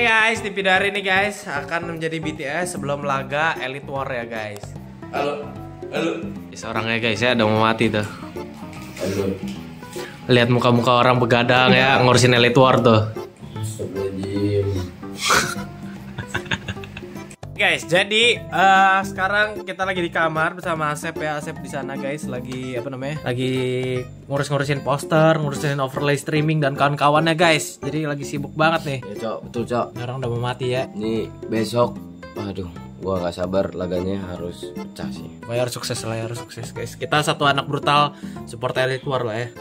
Hey guys, di video hari ini guys akan menjadi BTS sebelum laga Elite War ya guys. Halo. Halo. Seorangnya guys ya udah mau mati tuh. Halo. Lihat muka-muka orang begadang ya ngurusin Elite War tuh. Astagfirullahaladzim. Guys, jadi eh, sekarang kita lagi di kamar bersama Asep ya. Asep di sana guys lagi apa namanya? Lagi ngurus-ngurusin poster, ngurusin overlay streaming dan kawan-kawannya guys. Jadi lagi sibuk banget nih. Ya cok, betul cok. Ini Orang udah mau mati ya. Nih besok, aduh, gua nggak sabar laganya harus pecah sih. Harus sukses lah, ya, harus sukses guys. Kita satu anak brutal support Elite War lah ya.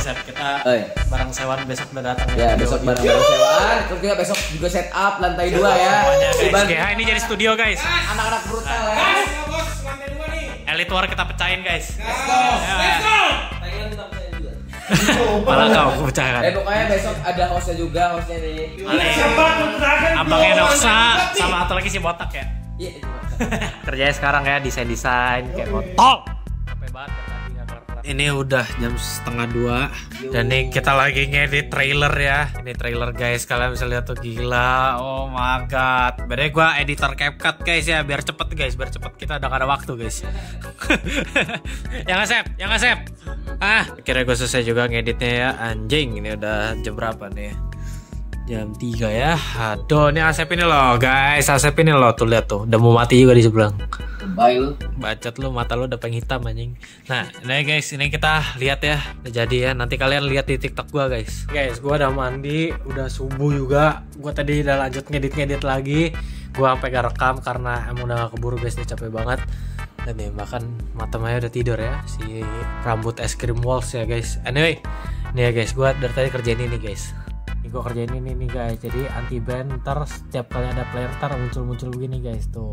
Sep, kita Eh, barang sewan besok udah datang ya besok barang-barang sewaan. Terus kita besok juga set up lantai dua ya. Semuanya guys. GH ini jadi studio guys. anak-anak brutal ya. Elite War kita pecahin guys. Malah kau pecahkan. Eh pokoknya besok ada hostnya juga, hostnya nih. Abangnya Noksa sama satu lagi si botak ya. Iya. Kerjanya sekarang ya desain-desain kayak kontol. Capek banget Ini udah jam setengah dua dan nih kita lagi ngedit trailer ya. Ini trailer guys, kalian bisa lihat tuh gila. Oh my god. Bedanya gua editor CapCut guys ya, biar cepet guys, biar cepet kita udah gak ada waktu guys. yang ngasep, yang ngasep. Ah, kira gue selesai juga ngeditnya ya. Anjing, ini udah jam berapa nih? Jam 3 ya. Aduh, ini Asep ini loh, guys. Asep ini loh, tuh lihat tuh. Udah mau mati juga di sebelah. Bye lu. Bacot lu, mata lu udah pengen hitam anjing. Nah, ini guys, ini kita lihat ya. Udah jadi ya. Nanti kalian lihat di TikTok gua, guys. Guys, gua udah mandi, udah subuh juga. Gua tadi udah lanjut ngedit-ngedit lagi. Gua sampai gak rekam karena emang udah gak keburu guys, nih capek banget. Dan nih bahkan mata Maya udah tidur ya si rambut es krim walls ya guys. Anyway, nih ya guys, gua dari tadi kerjain ini guys. Ini gue kerjain ini nih guys. Jadi anti ban ntar setiap kali ada player ntar muncul-muncul begini guys tuh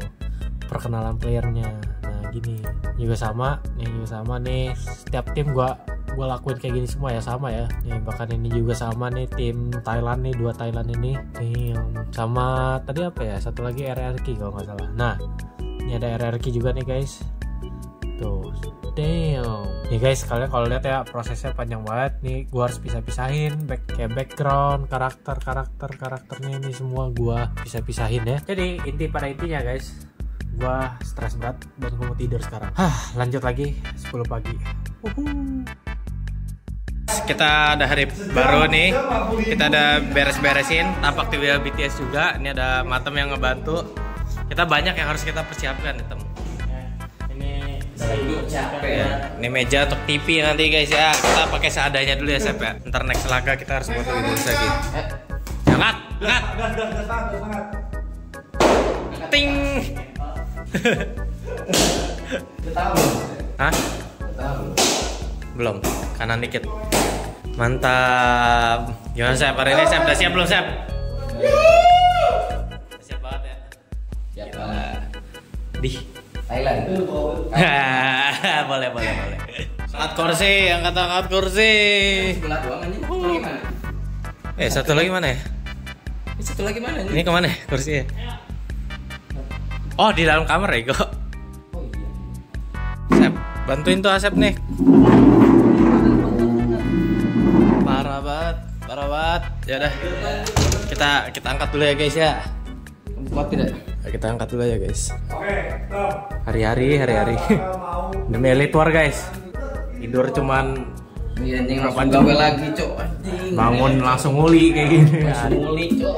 perkenalan playernya. Nah gini juga sama, nih juga sama nih. Setiap tim gua gua lakuin kayak gini semua ya sama ya. Nih bahkan ini juga sama nih tim Thailand nih dua Thailand ini. Nih sama tadi apa ya? Satu lagi RRQ kalau nggak salah. Nah ini ada RRQ juga nih guys. Tuh, damn. Nih guys, kalian kalau lihat ya prosesnya panjang banget nih. Gua harus pisah-pisahin back kayak background, karakter, karakter, karakternya ini semua gua pisah-pisahin ya. Jadi inti pada intinya guys, gua stres banget dan gua mau tidur sekarang. Hah, lanjut lagi 10 pagi. Uhuh. Kita ada hari baru nih. Kita ada beres-beresin tampak TV BTS juga. Ini ada Matem yang ngebantu. Kita banyak yang harus kita persiapkan, Tem. Ini capek ya. Ini meja untuk TV nanti guys ya. Kita pakai seadanya dulu ya, Sep ya. Ntar next laga kita harus buat lebih bagus lagi. Angkat, angkat. Ting. Hah? Belum. Kanan dikit. Mantap. Gimana Sep? Hari ini Sep udah siap belum Sep? Udah Siap banget ya. Siap Di. Thailand. boleh boleh boleh. Angkat kursi, angkat angkat kursi. Sebelah doang anjing. Satu lagi mana? Eh satu lagi mana ya? Ini satu lagi mana Ini ke mana ya kursinya? Oh di dalam kamar ya kok. Oh iya. Sep, bantuin tuh Asep nih. Parah banget, parah banget. Ya udah. Kita kita angkat dulu ya guys ya. Kuat tidak? Ya, kita angkat dulu ya guys. Hari-hari, hari-hari. Demi elite war guys. Tidur cuman Ini anjing langsung gawe lagi, Cok. Bangun langsung nguli kayak gini. Langsung nguli, Cok.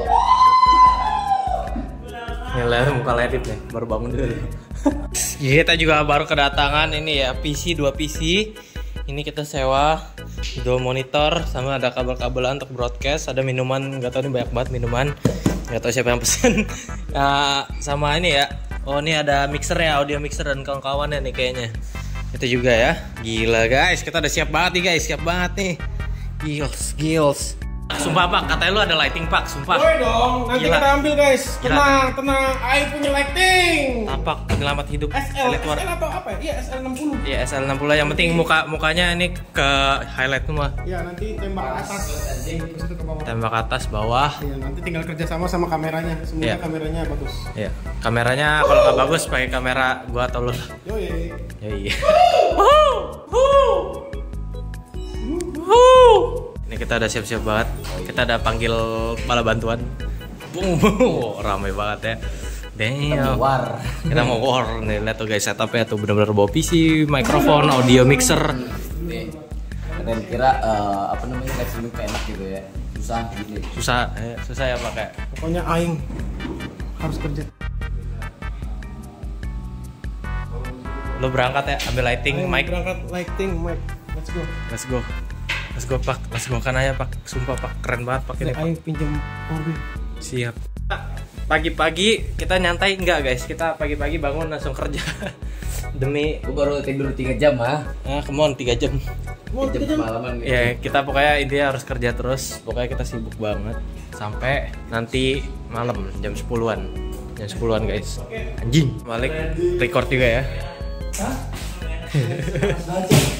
Lihat muka ledit nih, baru bangun dulu. Iya, kita juga baru kedatangan ini ya PC dua PC. Ini kita sewa dua monitor sama ada kabel-kabelan untuk broadcast, ada minuman nggak tahu ini banyak banget minuman. Nggak tahu siapa yang pesen. Nah, sama ini ya. Oh, ini ada mixer ya, audio mixer dan kawan-kawannya nih kayaknya. Itu juga ya. Gila guys, kita udah siap banget nih guys, siap banget nih. Gils, gils. Sumpah pak, katanya lu ada lighting pak, sumpah. Woi dong, nanti Gila. kita ambil guys. Gila. Tenang, tenang. Ayo punya lighting. Tapak penyelamat hidup SL. SL atau apa ya? Iya, SL 60. Iya SL60 yang penting muka mukanya ini ke highlight semua. Iya, nanti tembak atas. Tembak atas bawah. Iya, nanti tinggal kerja sama sama kameranya. Semoga Iya. kameranya bagus. Iya. Kameranya kalau nggak bagus pakai kamera gua atau lu. Yoi. Ya Ini kita udah siap-siap banget. Kita udah panggil kepala bantuan. Bung, bung. ramai banget ya. Damn. War. Kita mau war nih, lihat tuh guys setupnya tuh bener-bener bawa PC, mikrofon, audio mixer. Nih. Kalian kira eh, apa namanya live streaming kayak enak gitu ya? Susah gitu. Susah, eh, susah ya pakai. Pokoknya aing harus kerja. Lo berangkat ya, ambil lighting, Aing mic. berangkat lighting, mic. Let's go. Let's go. Let's go pak, let's go kan aja pak. Sumpah pak, keren banget pak ini. Aing pinjam mobil. Siap. Pagi-pagi kita nyantai enggak guys? Kita pagi-pagi bangun langsung kerja. Demi Gue baru tidur 3 jam ah. ah come on 3 jam. 3 jam malaman nih. Ya, kita pokoknya intinya harus kerja terus. Pokoknya kita sibuk banget sampai nanti malam jam 10-an. Jam 10-an guys. Anjing. Malik record juga ya.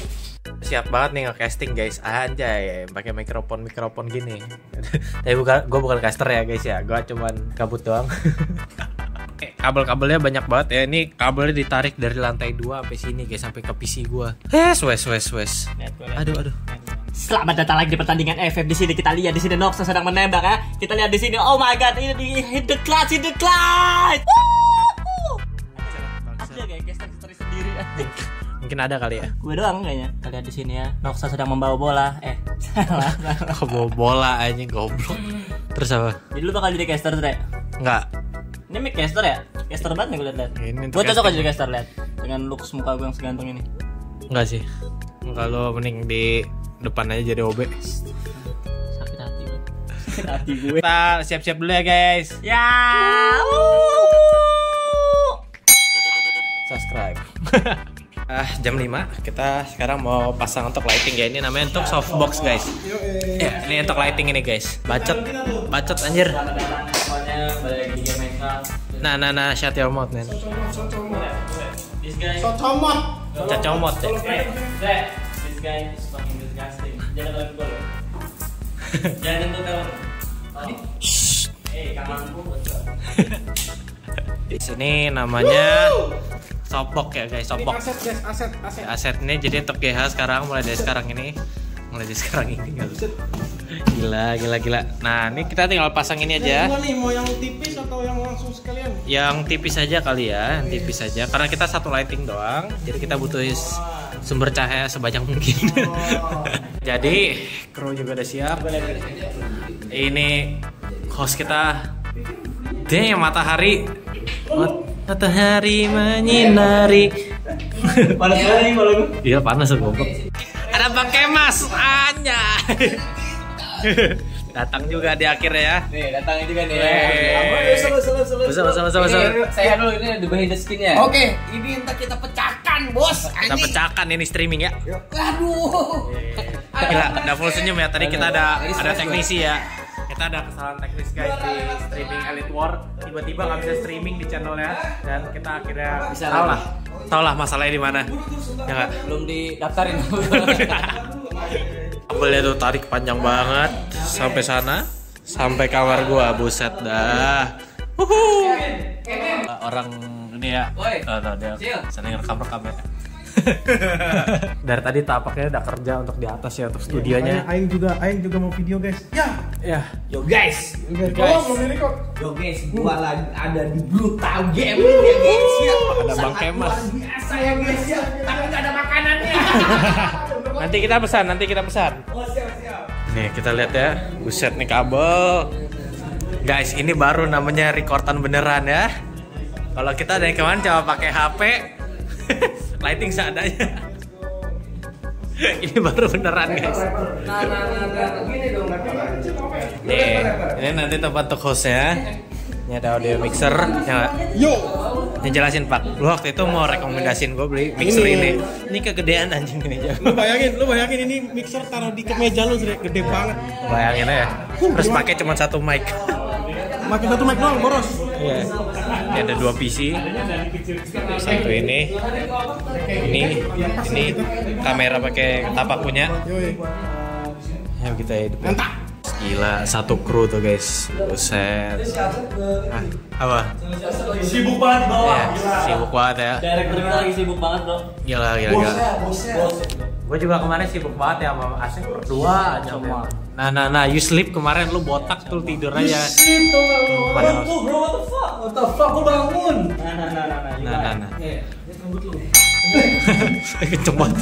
Siap banget nih nge-casting guys. Anjay, pakai mikrofon mikrofon gini. Tapi bukan gue bukan caster ya guys ya. Gue cuman kabut doang. Eh, kabel-kabelnya banyak banget ya. Ini kabelnya ditarik dari lantai 2 sampai sini guys, sampai ke PC gua. Wes wes wes wes. Aduh aduh. Selamat datang lagi di pertandingan FF di sini. Kita lihat di sini Noxa sedang menembak ya. Kita lihat di sini. Oh my god, ini di hit the clutch, hit the clutch. Ada kayak guys sendiri. Mungkin ada kali ya. Gue doang kayaknya. Kita lihat di sini ya. Noxa sedang membawa bola. Eh, salah. bawa bola anjing goblok. Terus apa? Jadi lu bakal jadi caster tuh, Rek? Enggak. Ini mic caster ya? Caster banget nih gue liat-liat. Gue cocok aja jadi caster liat. Dengan looks muka gue yang segantung ini. Enggak sih. Kalau mending di depan aja jadi OB. Sakit hati gue. Sakit hati gue. Kita siap-siap dulu ya guys. Ya. wuh. Subscribe. ah, jam 5 kita sekarang mau pasang untuk lighting ya. Ini namanya untuk softbox guys. Ya, ini untuk lighting ini guys. Bacot. Bacot anjir. Nah, nah, nah, shut your mouth, man. This guy. So comot. Cacomot ya. Hey, Zek, this guy is fucking disgusting. Jangan lagi gue. Jangan sentuh telepon. Eh, kamarku. Di sini namanya softbox ya guys, softbox. aset guys, aset, aset. aset ini jadi untuk GH sekarang mulai dari sekarang ini. Mulai dari sekarang ini gila gila gila. Nah ini kita tinggal pasang ini aja. Mau nih, mau yang tipis atau yang langsung sekalian? yang tipis aja kali ya yang tipis aja. Karena kita satu lighting doang jadi kita butuh sumber cahaya sebanyak mungkin. Jadi kru juga udah siap. Ini host kita Damn matahari. Mat- matahari menyinari Panas sekali malah gue. Iya panas goblok. Ada Bang Kemas, Anya. Datang juga di akhirnya ya. Nih, datang juga nih. Weh. Selalu, selalu, selalu. Bersama, sama, sama, sama. Ini, Saya dulu ini di behind the skin ya. Oke, ini entar kita pecahkan, bos. Kita pecahkan ini streaming ya. Aduh. Gila, udah full senyum ya. Tadi kita ada ada teknisi ya. Kita ada kesalahan teknis guys di streaming Elite War. Tiba-tiba nggak bisa streaming di channelnya dan kita akhirnya Bisa tahu lah. Tahu lah masalahnya di mana. Ya nggak? Belum didaftarin. Kabelnya tuh tarik panjang banget sampai sana, sampai kamar gua, buset dah. Wuhu. Orang ini ya, oh, no, dia sering rekam rekam ya. Dari tadi tapaknya udah kerja untuk di atas ya untuk studionya. Aing juga, Aing juga mau video guys. Ya. Ya, Yo guys. Guys. Guys. Oh, belum record. Yo guys, gua lagi ada di brutal game ya guys ya. ada Bang Kemas. Biasa ya guys ya. Tapi gak ada makanannya. Nanti kita pesan, nanti kita pesan. Oh siap siap. Nih kita lihat ya, buset nih kabel. Guys, ini baru namanya rekordan beneran ya. Kalau kita dari kemarin cuma pakai HP, lighting seadanya. ini baru beneran guys. Nah, nah, nah, gini dong. Nih, ini nanti tempat untuk hostnya. Ini ada audio mixer. Ya, Yo. ini jelasin Pak. Lu waktu itu mau rekomendasiin gue beli mixer Ini. ini. Ini kegedean anjing ini. Lu bayangin, lu bayangin ini mixer taruh di kemeja lu gede, gede banget. Bayangin aja. Terus pakai cuma satu mic. Makin satu mic doang, boros. Iya. Ini ada dua PC. Satu ini. Ini. Ini kamera pakai tapak punya. Yoi. Ya kita hidup. Gila, satu kru tuh guys. Buset. Ah, apa? Sibuk banget bawah. Ya, sibuk banget ya. Director kita lagi sibuk banget bro. Gila, gila, gila. Gue juga kemarin sibuk banget ya sama Asep berdua aja. Semua. Nah, nah, nah, you sleep kemarin lu botak tuh tidur aja. Sleep tuh nggak lu? Bro, what the fuck? What the fuck? Gue bangun. Nah, nah, nah, nah, nah. Nah, nah, nah. Ini rambut lu. Kenceng banget.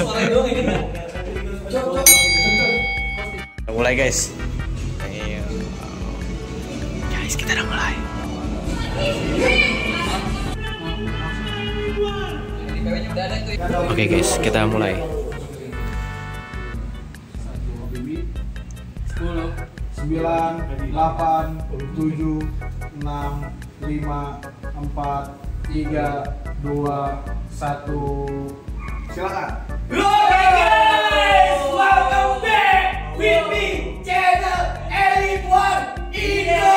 Suaranya doang ini. Mulai guys. Guys, kita udah mulai. Oke guys, kita mulai. 10 9 8 7 6 5 4 3 2 1 silakan Welcome back with me, channel Elite One Indo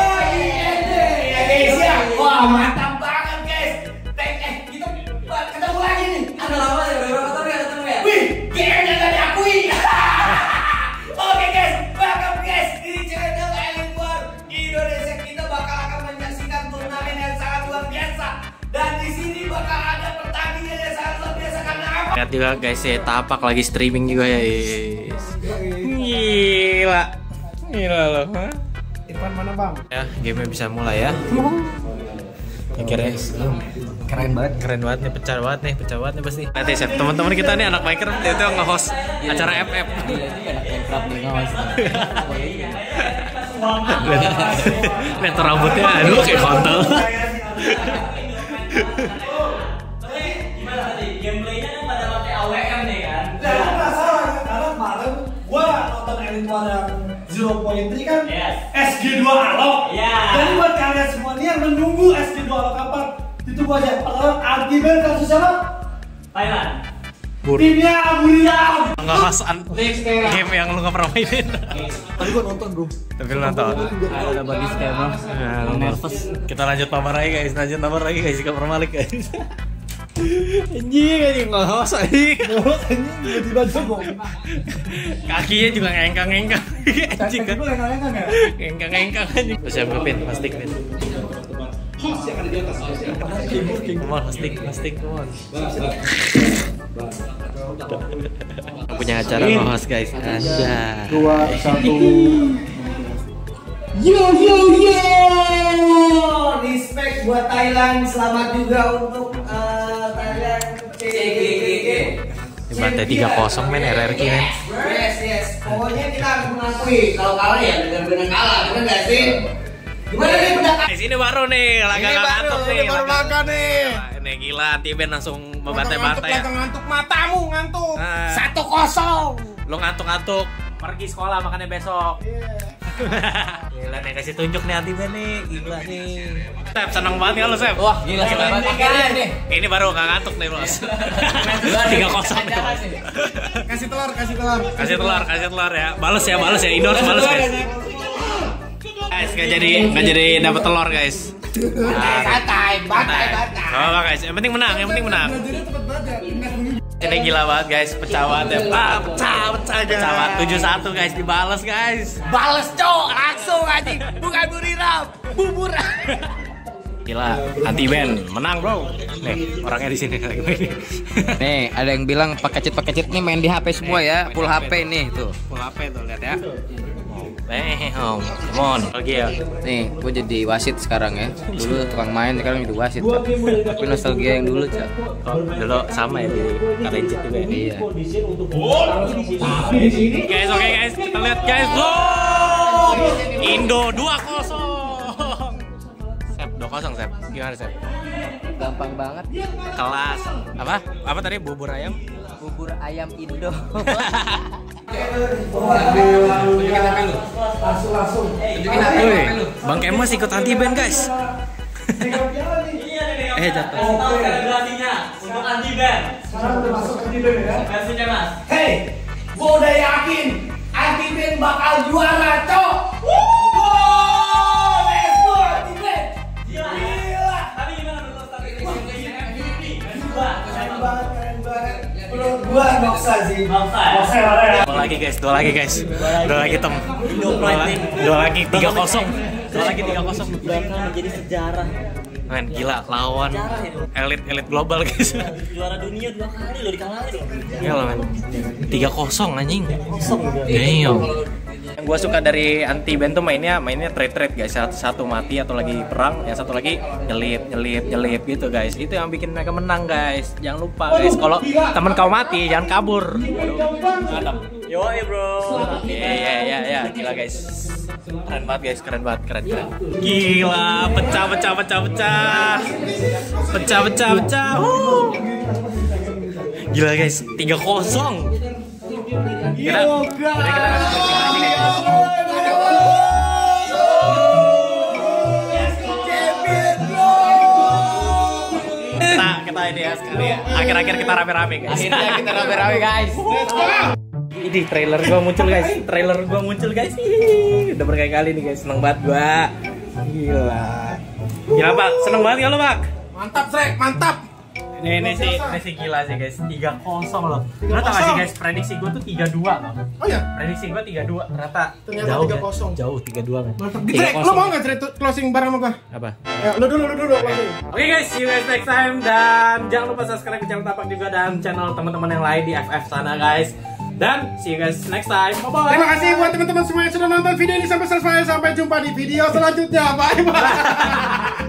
Ya guys ya, wah mantap guys ya, tapak lagi streaming juga ya. guys. Gila. Gila loh. Irfan mana bang? Ya, game bisa mulai ya. Ya kira Keren banget. keren banget nih, pecah banget nih, pecah banget nih pasti. Nanti Chef, teman-teman kita nih anak biker dia tuh nge-host acara FF. Iya, ini anak Minecraft nih ngawas. Lihat tuh rambutnya, aduh kayak kontol. Point Three kan Yes. SG2 Alok. Iya. Jadi buat kalian semua nih yang menunggu SG2 Alok kapan, itu gua aja. Pertama Altiban versus siapa? Thailand. Timnya Aburiam. Nge-host an- game yang lu gak pernah mainin. Tadi gua nonton bro. Tapi lu nonton. Ada bagi skema. Nah, lu nervous. Kita lanjut mabar lagi guys, lanjut mabar lagi guys, Jika Malik guys. Anjing anjing nge-host anjing. Anjing tiba-tiba jongkok. Kakinya juga ngengkang-ngengkang. Anjing kan. Yang ya? Ngengkang-ngengkang anjing. Terus siap ngepin, plastik pin. Come on, plastik, plastik, come on. Punya acara nge-host guys. Aja. Dua satu. Yo yo yo. Respect buat Thailand. Selamat juga untuk eh, Di bantai 3-0 men RRQ men. Yes yes. Pokoknya kita harus mengakui kalau kalah ya benar-benar kalah, benar nggak sih? Gimana nih pendapat? Guys, ini baru nih, laga Ini baru, ngantuk nih. ini baru laga- laga nih. Gila, Ini gila, Tiben langsung membantai-bantai ya. Ngantuk, ngantuk matamu ngantuk. Nah. Satu kosong. Lo ngantuk-ngantuk, pergi sekolah makannya besok. Gila nih kasih tunjuk nih Antiben nih, gila nih. Sep, seneng banget ya lo Sep. Wah, gila seneng banget. Akhirnya nih. Ini baru gak ngantuk nih bos. Tiga kosong nih bos. Kasih telur, kasih telur. Kasih telur, kasih telur ya. Bales ya, bales ya. Indoor bales guys. Guys, gak jadi gak jadi dapat telur guys. Santai, bantai. Gak apa guys, yang penting menang, yang penting menang. Ini gila banget guys, pecah banget ya. Ah, pecah, pecah, pecah banget. 7-1 guys, dibales guys. Bales cowok langsung aja, bukan buriram, bubur. Gila, anti band, menang bro. Nih, orangnya di sini. Nih, ada yang bilang pakai cheat pakai cheat nih main di HP semua ya, full HP nih tuh. Full HP tuh, lihat ya. Eh, oh, come on. Lagi ya. Nih, gue jadi wasit sekarang ya. Dulu tukang main, sekarang jadi wasit. Cak. Tapi nostalgia yang dulu, Cak. Oh, dulu sama ya di Kalenjit juga ya. Iya. Guys, oke guys, kita lihat guys. Gol! Indo 2-0. Sep, 2-0 Sep. Gimana Sep? Gampang banget. Kelas. Apa? Apa tadi bubur ayam? Bubur ayam Indo. Woi, Bang Kemas ikut anti band guys. eh jatuh. Untuk anti band. Sekarang udah masuk ke tim ya. Versinya mas. Hey, gua udah yakin sih. Ya? Dua lagi guys, dua lagi guys. Dua lagi tem. Dua, la- dua lagi tiga kosong. Dua lagi tiga kosong. Bakal menjadi sejarah. Men gila lawan Jarang itu. elit elit global guys. Juara dunia dua kali loh dikalahin loh. Gila men. 3-0 anjing. Kosong udah. Damn. Yang gue suka dari anti band tuh mainnya mainnya trade trade guys. Satu, satu mati atau lagi perang, yang satu lagi nyelip nyelip nyelip gitu guys. Itu yang bikin mereka menang guys. Jangan lupa guys kalau temen kau mati jangan kabur. Yo bro. Iya iya iya iya gila guys. Keren banget guys, keren banget, keren keren. Gila, pecah pecah pecah pecah. Pecah pecah pecah. Wuh. Gila guys, 3-0. Kita, jadi kita kita kita ini ya sekali ya. Akhir-akhir kita rame-rame guys. Akhirnya kita rame-rame guys. Ini trailer gua muncul guys. Trailer gua muncul guys. Udah berkali-kali nih guys. Seneng banget gua. Gila. Gila Pak, seneng banget ya lo Pak? Mantap, Srek, mantap. Ini ini sih ini sih gila sih guys. 3-0 loh. Lo tau gak sih guys, prediksi gua tuh 3-2 loh. Oh ya, Prediksi gua 3-2 ternyata Ternyata jauh 3-0. ya. Jauh 3-2 men. mantap. Srek, lo mau nggak Srek closing bareng sama gua? Apa? Ya, lo dulu, lo dulu closing. Oke guys, see you guys next time dan jangan lupa subscribe ke channel Tapak juga dan channel teman-teman yang lain di FF sana guys. Dan see you guys next time. Bye bye. Terima kasih buat teman-teman semua yang sudah nonton video ini sampai selesai. Sampai jumpa di video selanjutnya. Bye bye.